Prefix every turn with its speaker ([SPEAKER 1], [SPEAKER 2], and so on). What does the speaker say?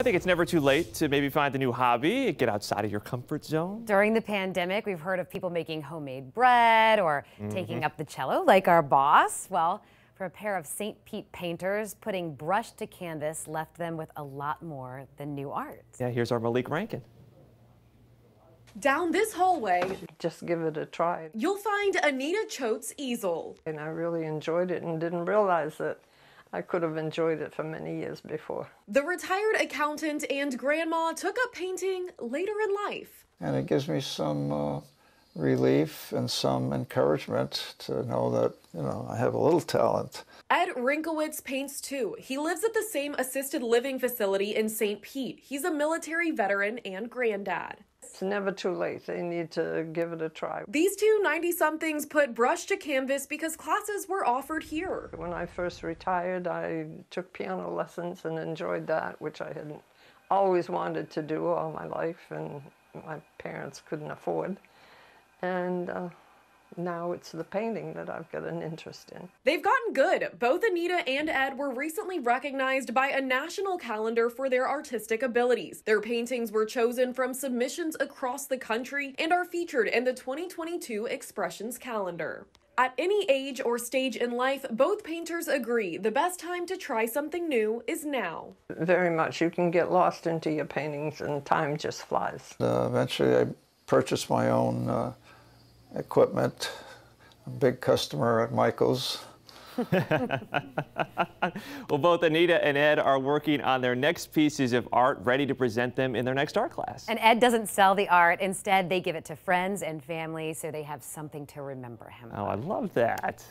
[SPEAKER 1] I think it's never too late to maybe find a new hobby, get outside of your comfort zone.
[SPEAKER 2] During the pandemic, we've heard of people making homemade bread or mm -hmm. taking up the cello, like our boss. Well, for a pair of St. Pete painters, putting brush to canvas left them with a lot more than new art.
[SPEAKER 1] Yeah, here's our Malik Rankin.
[SPEAKER 3] Down this hallway,
[SPEAKER 4] just give it a try.
[SPEAKER 3] You'll find Anita Choate's easel.
[SPEAKER 4] And I really enjoyed it and didn't realize that I could have enjoyed it for many years before.
[SPEAKER 3] The retired accountant and grandma took up painting later in life.
[SPEAKER 5] And it gives me some uh, relief and some encouragement to know that, you know, I have a little talent.
[SPEAKER 3] Ed Rinkowitz paints too. He lives at the same assisted living facility in St. Pete. He's a military veteran and granddad.
[SPEAKER 4] It's never too late. They need to give it a try.
[SPEAKER 3] These two 90 somethings put brush to canvas because classes were offered here.
[SPEAKER 4] When I first retired, I took piano lessons and enjoyed that, which I had always wanted to do all my life, and my parents couldn't afford. And uh, now it's the painting that I've got an interest in.
[SPEAKER 3] They've gotten good. Both Anita and Ed were recently recognized by a national calendar for their artistic abilities. Their paintings were chosen from submissions across the country and are featured in the 2022 Expressions calendar. At any age or stage in life, both painters agree the best time to try something new is now.
[SPEAKER 4] Very much. You can get lost into your paintings and time just flies.
[SPEAKER 5] Uh, eventually, I purchased my own uh, equipment. a big customer at Michael's.
[SPEAKER 1] well, both Anita and Ed are working on their next pieces of art, ready to present them in their next art class.
[SPEAKER 2] And Ed doesn't sell the art. Instead, they give it to friends and family so they have something to remember him.
[SPEAKER 1] Oh, I love that.